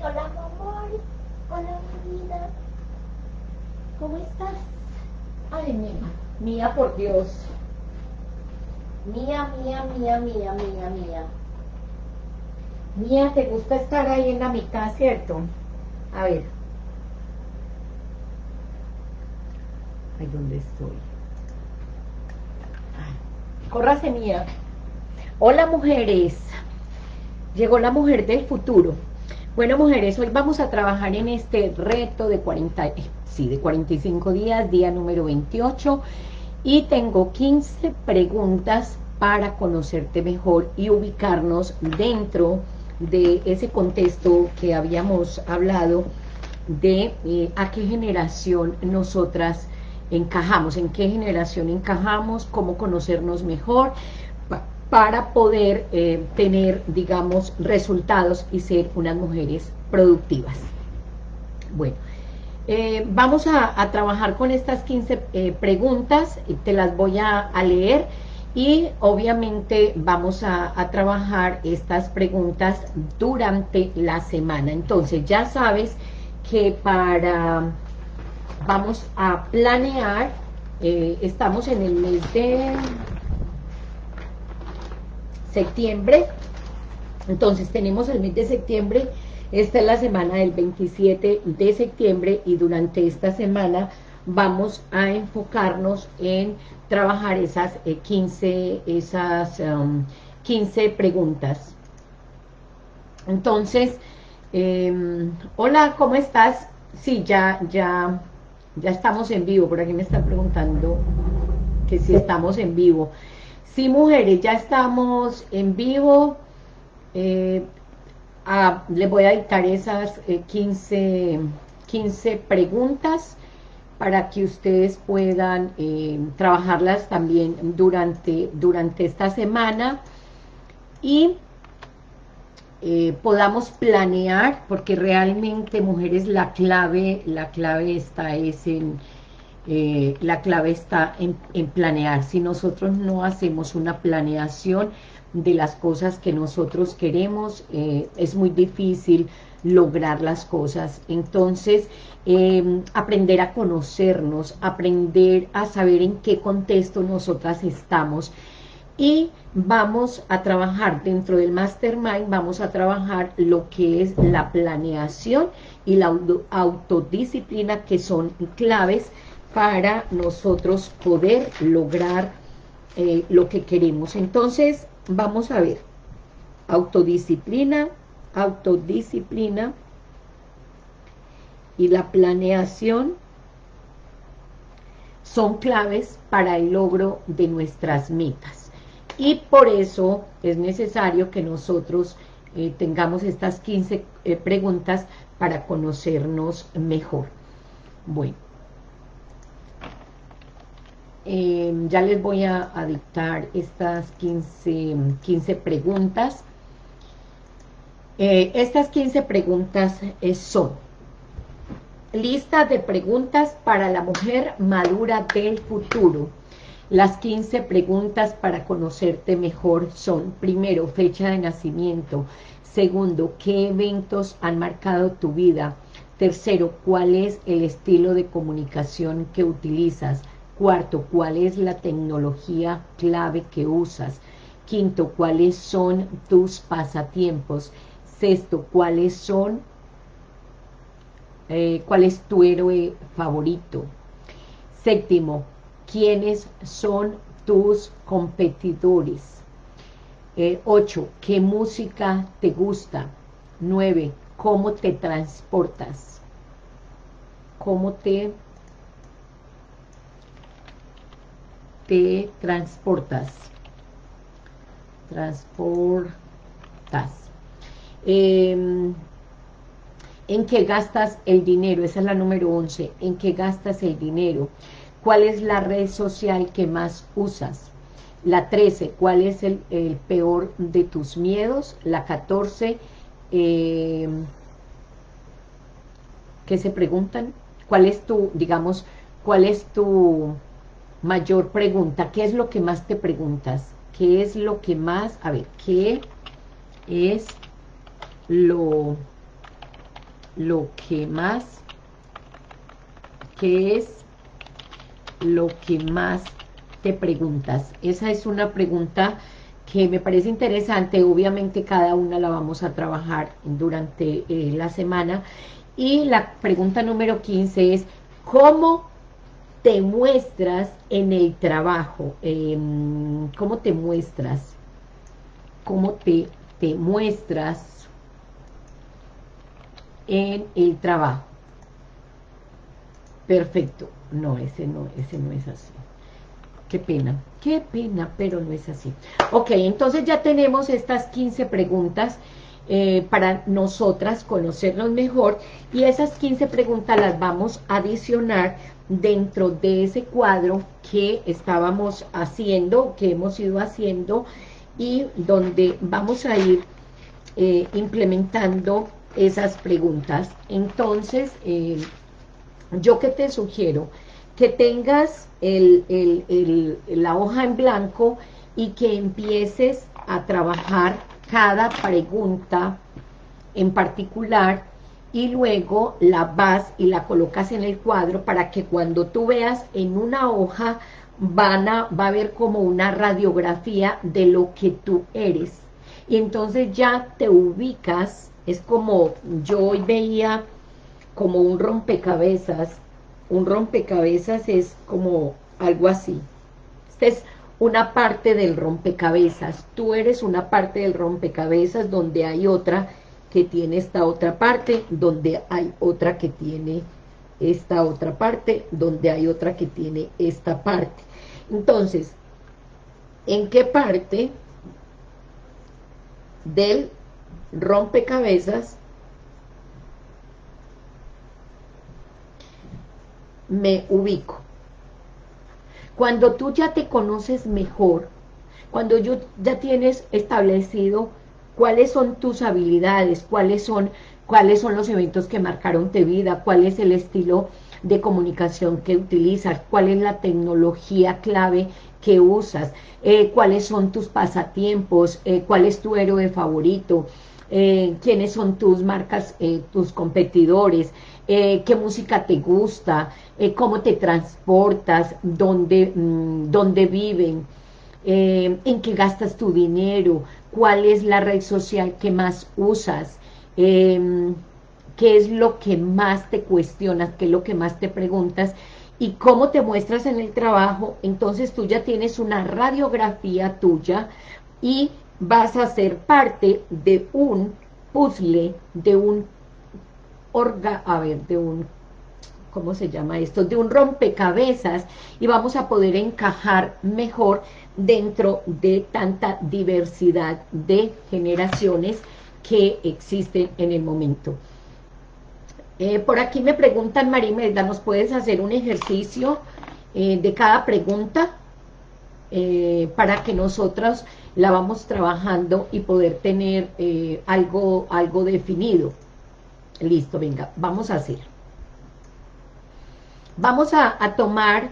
hola, amor. Hola, mi vida. ¿Cómo estás? Ay, mía. Mía, por Dios. Mía, mía, mía, mía, mía, mía. Mía, ¿te gusta estar ahí en la mitad, cierto? A ver. Ay, ¿dónde estoy? Córrase, Mía. Hola, mujeres. Llegó la mujer del futuro. Bueno, mujeres, hoy vamos a trabajar en este reto de 40, eh, sí, de 45 días, día número 28, y tengo 15 preguntas para conocerte mejor y ubicarnos dentro de ese contexto que habíamos hablado de eh, a qué generación nosotras encajamos, en qué generación encajamos, cómo conocernos mejor, para poder eh, tener, digamos, resultados y ser unas mujeres productivas. Bueno, eh, vamos a, trabajar con estas 15 eh, preguntas, te las voy a, leer y obviamente vamos a, trabajar estas preguntas durante la semana. Entonces ya sabes que para, vamos a planear, estamos en el mes de septiembre. Entonces tenemos el mes de septiembre, esta es la semana del 27 de septiembre y durante esta semana vamos a enfocarnos en trabajar esas 15, eh, esas 15 um, preguntas. Entonces, em, hola, ¿cómo estás? Sí, ya, ya, ya estamos en vivo, por aquí me están preguntando que si estamos en vivo. Sí, mujeres, ya estamos en vivo. Eh, les voy a dictar esas 15, eh, 15 preguntas para que ustedes puedan eh, trabajarlas también durante, durante esta semana y podamos planear, porque realmente, mujeres, la clave, la clave está es en eh, la clave está en, planear. Si nosotros no hacemos una planeación de las cosas que nosotros queremos, eh, es muy difícil lograr las cosas. Entonces, em, aprender a conocernos, aprender a saber en qué contexto nosotras estamos y vamos a trabajar dentro del Mastermind, vamos a trabajar lo que es la planeación y la autodisciplina que son claves para nosotros poder lograr eh, lo que queremos. Entonces, vamos a ver, autodisciplina, autodisciplina y la planeación son claves para el logro de nuestras metas. Y por eso es necesario que nosotros eh, tengamos estas 15 eh, preguntas para conocernos mejor. Bueno, Em, ya les voy a, dictar estas 15, 15 preguntas. Eh, estas 15 preguntas son lista de preguntas para la mujer madura del futuro. Las 15 preguntas para conocerte mejor son, primero, fecha de nacimiento. Segundo, ¿qué eventos han marcado tu vida? Tercero, ¿cuál es el estilo de comunicación que utilizas? Cuarto, ¿cuál es la tecnología clave que usas? Quinto, ¿cuáles son tus pasatiempos? Sexto, ¿cuáles son, eh, cuál es tu héroe favorito? Séptimo, ¿quiénes son tus competidores? Eh, ocho, ¿qué música te gusta? Nueve, ¿cómo te transportas? ¿Cómo te transportas. Transportas. Em, ¿En qué gastas el dinero? Esa es la número 11. ¿En qué gastas el dinero? ¿Cuál es la red social que más usas? La 13, ¿cuál es el, peor de tus miedos? La 14, eh, ¿qué se preguntan? ¿Cuál es tu, digamos, cuál es tu mayor pregunta, ¿qué es lo que más te preguntas? ¿Qué es lo que más, a ver, qué es lo lo que más, qué es lo que más te preguntas? Esa es una pregunta que me parece interesante, obviamente cada una la vamos a trabajar durante eh, la semana, y la pregunta número 15 es, ¿cómo te muestras en el trabajo? Em, ¿Cómo te muestras? ¿Cómo te, te muestras en el trabajo? Perfecto. No, ese no, ese no es así. Qué pena, qué pena, pero no es así. Ok, entonces ya tenemos estas 15 preguntas eh, para nosotras conocernos mejor y esas 15 preguntas las vamos a adicionar dentro de ese cuadro que estábamos haciendo, que hemos ido haciendo y donde vamos a ir eh, implementando esas preguntas. Entonces, eh, yo que te sugiero que tengas la hoja en blanco y que empieces a trabajar cada pregunta en particular y luego la vas y la colocas en el cuadro para que cuando tú veas en una hoja van a, va a haber como una radiografía de lo que tú eres. Y entonces ya te ubicas, es como yo hoy veía como un rompecabezas un rompecabezas es como algo así. Esta es una parte del rompecabezas. Tú eres una parte del rompecabezas donde hay otra que tiene esta otra parte, donde hay otra que tiene esta otra parte, donde hay otra que tiene esta parte. Entonces, ¿en qué parte del rompecabezas me ubico. Cuando tú ya te conoces mejor, cuando ya tienes establecido cuáles son tus habilidades, cuáles son, cuáles son los eventos que marcaron tu vida, cuál es el estilo de comunicación que utilizas, cuál es la tecnología clave que usas, eh, cuáles son tus pasatiempos, eh, cuál es tu héroe favorito, eh, quiénes son tus marcas, tus competidores, qué música te gusta, eh, cómo te transportas, dónde, mm, dónde viven, eh, en qué gastas tu dinero, cuál es la red social que más usas, em, qué es lo que más te cuestionas, qué es lo que más te preguntas, y cómo te muestras en el trabajo, entonces tú ya tienes una radiografía tuya y vas a ser parte de un puzzle, de un orga, a ver, de un ¿cómo se llama esto? De un rompecabezas y vamos a poder encajar mejor dentro de tanta diversidad de generaciones que existen en el momento. Eh, por aquí me preguntan, Marimelda, ¿nos puedes hacer un ejercicio eh, de cada pregunta? Eh, para que nosotros la vamos trabajando y poder tener algo, algo definido. Listo, venga, vamos a hacer. Vamos a, tomar,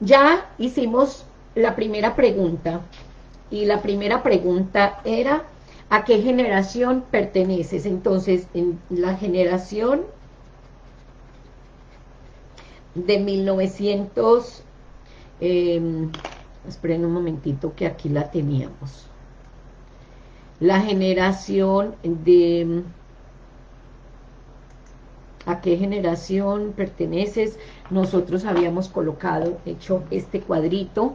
ya hicimos la primera pregunta, y la primera pregunta era, ¿a qué generación perteneces? Entonces, en la generación de 1900, em, esperen un momentito que aquí la teníamos, la generación de a qué generación perteneces. Nosotros habíamos colocado, hecho este cuadrito.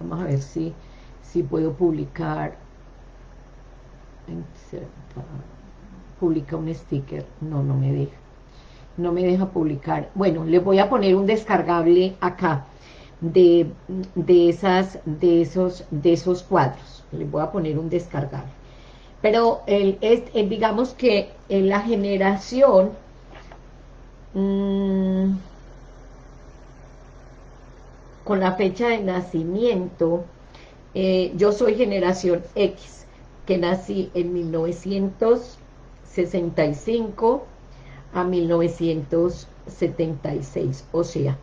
Vamos a ver si, si puedo publicar. Publica un sticker. No, no me deja. No me deja publicar. Bueno, le voy a poner un descargable acá de, de, esas, de, esos, de esos cuadros. Le voy a poner un descargable pero el, digamos que en la generación mm, con la fecha de nacimiento, eh, yo soy generación X, que nací en 1965 a 1976, o sea,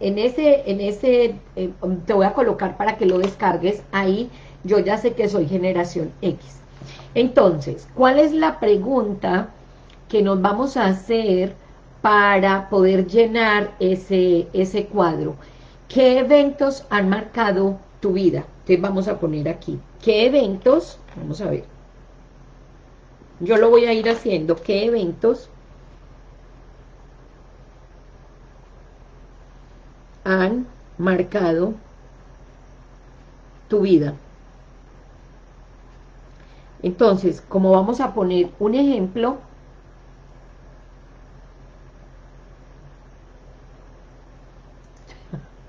en ese, en ese, eh, te voy a colocar para que lo descargues, ahí yo ya sé que soy generación X. Entonces, ¿cuál es la pregunta que nos vamos a hacer para poder llenar ese, ese cuadro? ¿Qué eventos han marcado tu vida? Entonces vamos a poner aquí, ¿qué eventos? Vamos a ver. Yo lo voy a ir haciendo, ¿qué eventos han marcado tu vida? Entonces, como vamos a poner un ejemplo,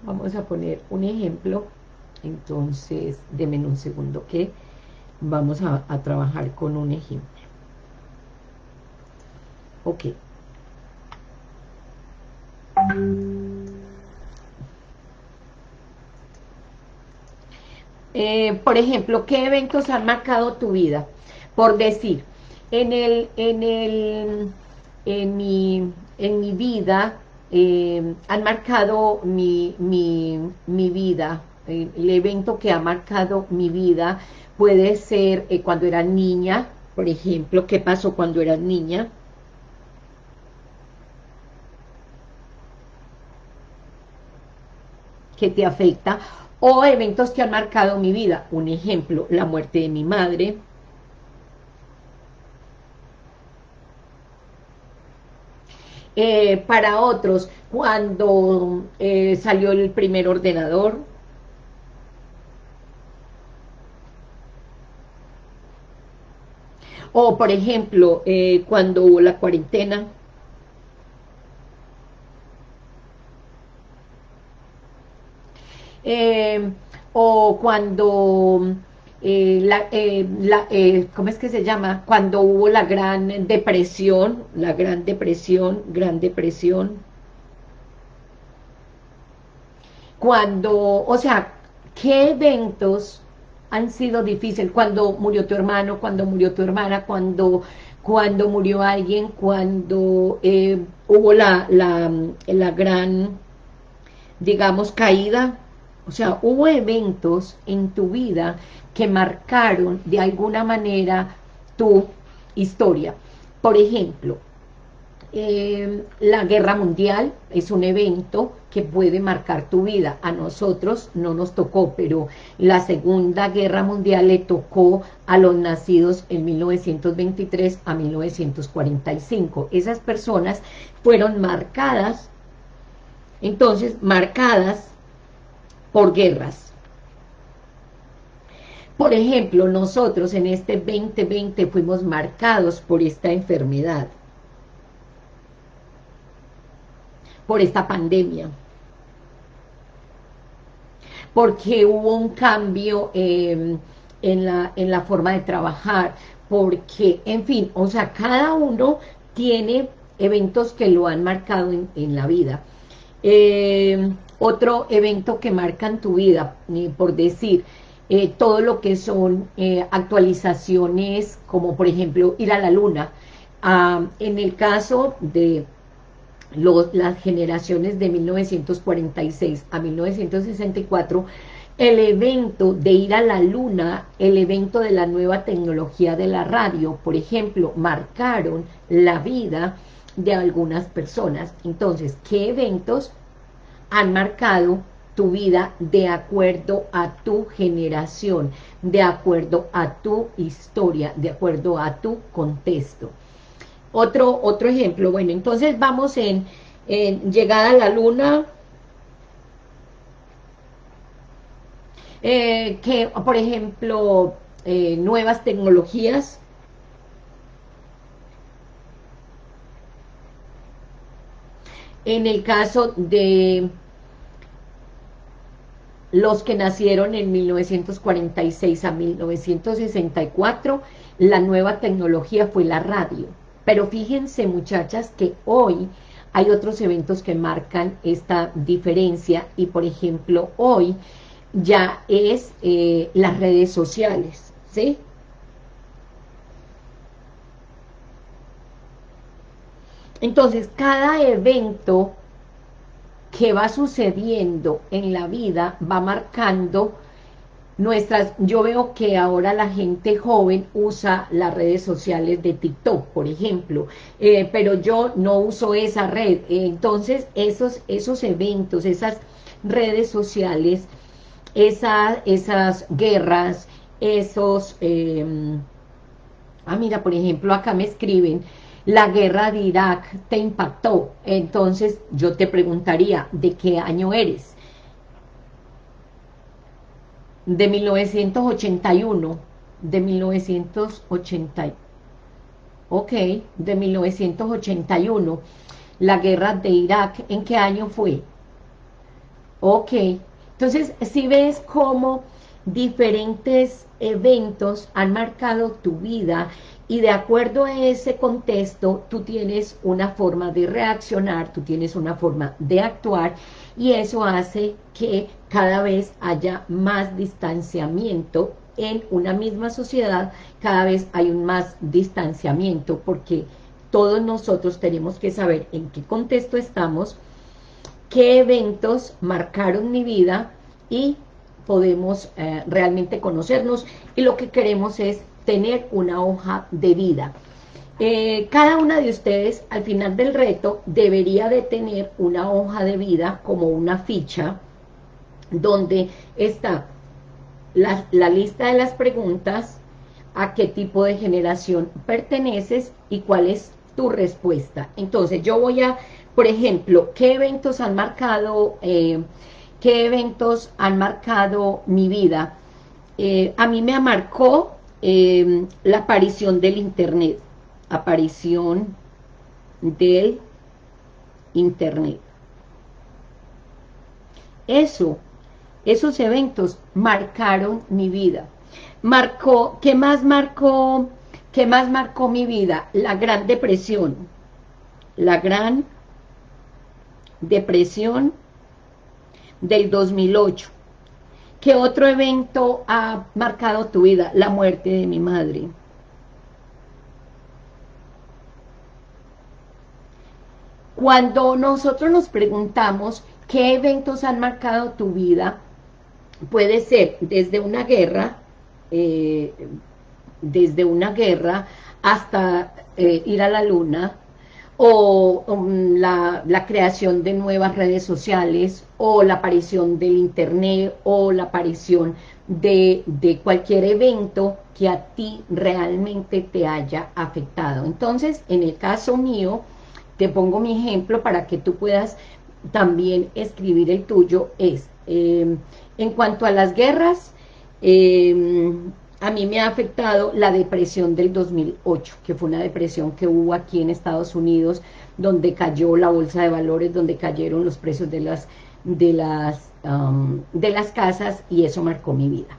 vamos a poner un ejemplo, entonces, denme un segundo que vamos a, a trabajar con un ejemplo. Ok. Por ejemplo, ¿qué eventos han marcado tu vida? Por decir, en el, en el, en mi, en mi vida, eh, han marcado mi, mi, mi vida, el evento que ha marcado mi vida puede ser eh, cuando era niña, por ejemplo, ¿qué pasó cuando eras niña? ¿Qué te afecta? O eventos que han marcado mi vida. Un ejemplo, la muerte de mi madre, eh, para otros, cuando eh, salió el primer ordenador, o por ejemplo, eh, cuando hubo la cuarentena, Eh, o cuando, eh, la, eh, ¿cómo es que se llama? Cuando hubo la gran depresión, la gran depresión, gran depresión. Cuando, o sea, ¿qué eventos han sido difíciles? Cuando murió tu hermano, cuando murió tu hermana, cuando, cuando murió alguien, cuando hubo la, la, la gran, digamos, caída o sea, hubo eventos en tu vida que marcaron de alguna manera tu historia. Por ejemplo, eh, la guerra mundial es un evento que puede marcar tu vida. A nosotros no nos tocó, pero la segunda guerra mundial le tocó a los nacidos en 1923 a 1945. Esas personas fueron marcadas, entonces marcadas por guerras. Por ejemplo, nosotros en este 2020 fuimos marcados por esta enfermedad, por esta pandemia, porque hubo un cambio em, en, la, en la forma de trabajar, porque, en fin, o sea, cada uno tiene eventos que lo han marcado en, la vida. Eh, otro evento que marca en tu vida, por decir, eh, todo lo que son eh, actualizaciones, como por ejemplo ir a la luna. Ah, en el caso de las generaciones de 1946 a 1964, el evento de ir a la luna, el evento de la nueva tecnología de la radio, por ejemplo, marcaron la vida de algunas personas. Entonces, ¿qué eventos han marcado tu vida de acuerdo a tu generación, de acuerdo a tu historia, de acuerdo a tu contexto. Otro, otro ejemplo, bueno, entonces vamos en, llegada a la luna, eh, que, por ejemplo, eh, nuevas tecnologías, En el caso de los que nacieron en 1946 a 1964, la nueva tecnología fue la radio. Pero fíjense, muchachas, que hoy hay otros eventos que marcan esta diferencia y, por ejemplo, hoy ya es eh, las redes sociales, ¿sí? Entonces, cada evento que va sucediendo en la vida va marcando nuestras, yo veo que ahora la gente joven usa las redes sociales de TikTok, por ejemplo, eh, pero yo no uso esa red, entonces esos, esos eventos, esas redes sociales, esas guerras, esos, em, ah mira, por ejemplo, acá me escriben, la guerra de Irak te impactó, entonces yo te preguntaría, ¿de qué año eres? De 1981, de 1980, ok, de 1981, la guerra de Irak, ¿en qué año fue? Ok, entonces si ves cómo diferentes eventos han marcado tu vida y de acuerdo a ese contexto tú tienes una forma de reaccionar, tú tienes una forma de actuar y eso hace que cada vez haya más distanciamiento en una misma sociedad, cada vez hay un más distanciamiento porque todos nosotros tenemos que saber en qué contexto estamos, qué eventos marcaron mi vida y podemos eh, realmente conocernos. Y lo que queremos es tener una hoja de vida. Eh, cada una de ustedes al final del reto debería de tener una hoja de vida como una ficha donde está la, lista de las preguntas, a qué tipo de generación perteneces y cuál es tu respuesta. Entonces yo voy a por ejemplo, ¿qué eventos han marcado, eh, qué eventos han marcado mi vida? Eh, a mí me marcó em, la aparición del Internet, aparición del Internet. Eso, esos eventos marcaron mi vida. Marcó, ¿qué más marcó, qué más marcó mi vida? La Gran Depresión, la Gran depresión del 2008. ¿Qué otro evento ha marcado tu vida? La muerte de mi madre. Cuando nosotros nos preguntamos qué eventos han marcado tu vida, puede ser desde una guerra, eh, desde una guerra hasta eh, ir a la luna, o um, la, creación de nuevas redes sociales, o la aparición del internet, o la aparición de, de, cualquier evento que a ti realmente te haya afectado. Entonces, en el caso mío, te pongo mi ejemplo para que tú puedas también escribir el tuyo, es, em, en cuanto a las guerras, eh, a mí me ha afectado la depresión del 2008, que fue una depresión que hubo aquí en Estados Unidos, donde cayó la bolsa de valores, donde cayeron los precios de las, de las, um, de las casas, y eso marcó mi vida.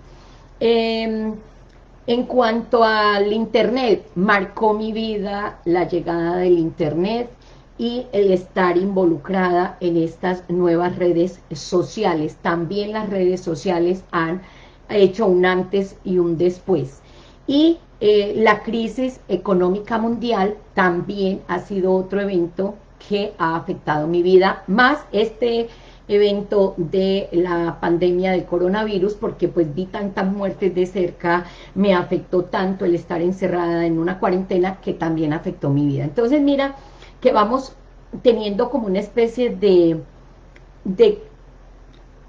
Em, en cuanto al internet, marcó mi vida la llegada del internet y el estar involucrada en estas nuevas redes sociales. También las redes sociales han ha hecho un antes y un después. Y eh, la crisis económica mundial también ha sido otro evento que ha afectado mi vida, más este evento de la pandemia del coronavirus, porque pues vi tantas muertes de cerca, me afectó tanto el estar encerrada en una cuarentena que también afectó mi vida. Entonces mira que vamos teniendo como una especie de, de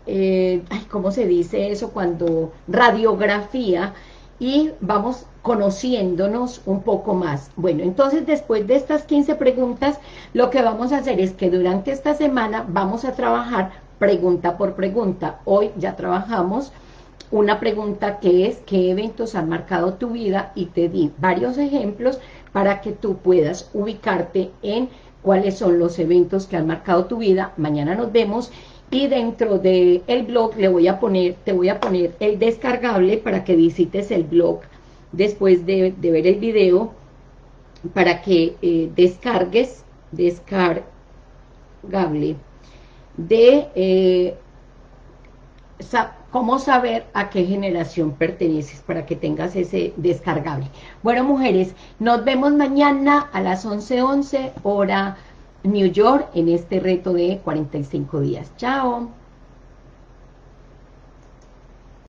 eh, ¿cómo se dice eso? Cuando radiografía y vamos conociéndonos un poco más. Bueno, entonces después de estas 15 preguntas, lo que vamos a hacer es que durante esta semana vamos a trabajar pregunta por pregunta. Hoy ya trabajamos una pregunta que es ¿qué eventos han marcado tu vida? Y te di varios ejemplos para que tú puedas ubicarte en cuáles son los eventos que han marcado tu vida. Mañana nos vemos y dentro del el blog le voy a poner, te voy a poner el descargable para que visites el blog después de, ver el video, para que eh, descargues, descargable, de eh, cómo saber a qué generación perteneces, para que tengas ese descargable. Bueno, mujeres, nos vemos mañana a las 11.11 11, hora New York en este reto de 45 días. Chao.